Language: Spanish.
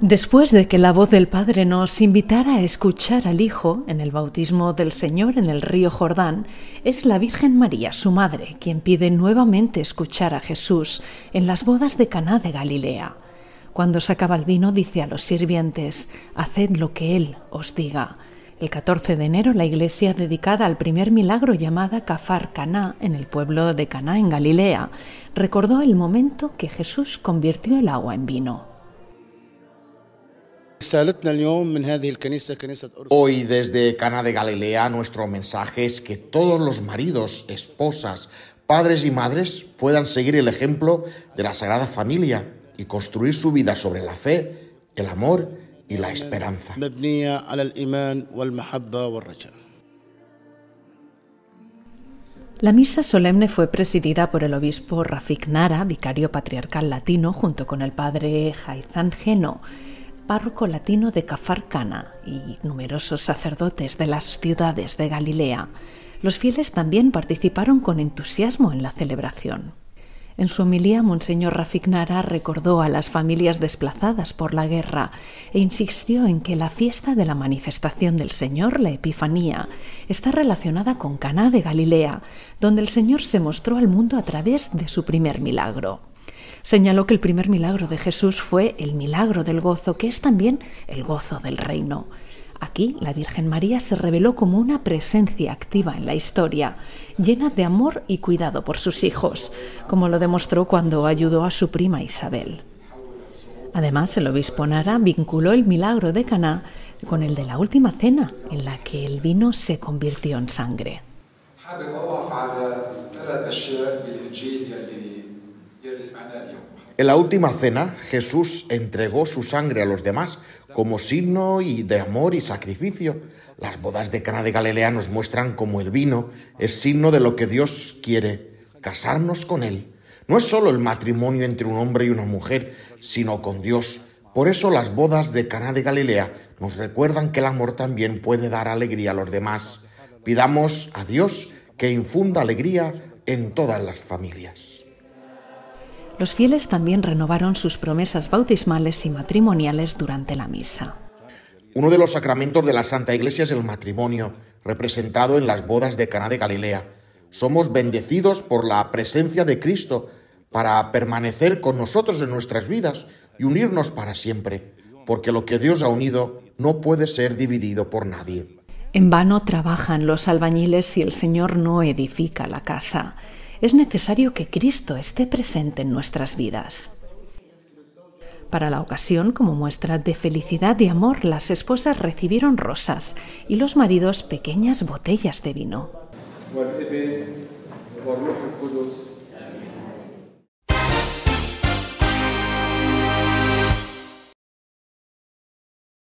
Después de que la voz del Padre nos invitara a escuchar al Hijo en el bautismo del Señor en el río Jordán, es la Virgen María, su madre, quien pide nuevamente escuchar a Jesús en las bodas de Caná de Galilea. Cuando se acaba el vino, dice a los sirvientes: Haced lo que Él os diga. El 14 de enero, la iglesia dedicada al primer milagro llamada Cafar Caná en el pueblo de Caná en Galilea recordó el momento que Jesús convirtió el agua en vino. Hoy desde Cana de Galilea nuestro mensaje es que todos los maridos, esposas, padres y madres puedan seguir el ejemplo de la Sagrada Familia y construir su vida sobre la fe, el amor y la esperanza. La misa solemne fue presidida por el obispo Rafik Nara, vicario patriarcal latino, junto con el padre Jaizán Geno párroco latino de Cafarcana y numerosos sacerdotes de las ciudades de Galilea. Los fieles también participaron con entusiasmo en la celebración. En su homilía, Monseñor Rafignara recordó a las familias desplazadas por la guerra e insistió en que la fiesta de la manifestación del Señor, la Epifanía, está relacionada con Caná de Galilea, donde el Señor se mostró al mundo a través de su primer milagro señaló que el primer milagro de Jesús fue el milagro del gozo, que es también el gozo del reino. Aquí la Virgen María se reveló como una presencia activa en la historia, llena de amor y cuidado por sus hijos, como lo demostró cuando ayudó a su prima Isabel. Además, el obispo Nara vinculó el milagro de Caná con el de la última cena, en la que el vino se convirtió en sangre. En la última cena, Jesús entregó su sangre a los demás como signo de amor y sacrificio. Las bodas de Cana de Galilea nos muestran cómo el vino es signo de lo que Dios quiere, casarnos con Él. No es solo el matrimonio entre un hombre y una mujer, sino con Dios. Por eso las bodas de Cana de Galilea nos recuerdan que el amor también puede dar alegría a los demás. Pidamos a Dios que infunda alegría en todas las familias. Los fieles también renovaron sus promesas bautismales y matrimoniales durante la misa. Uno de los sacramentos de la Santa Iglesia es el matrimonio, representado en las bodas de Caná de Galilea. Somos bendecidos por la presencia de Cristo para permanecer con nosotros en nuestras vidas y unirnos para siempre, porque lo que Dios ha unido no puede ser dividido por nadie. En vano trabajan los albañiles si el Señor no edifica la casa es necesario que Cristo esté presente en nuestras vidas. Para la ocasión, como muestra de felicidad y amor, las esposas recibieron rosas y los maridos pequeñas botellas de vino.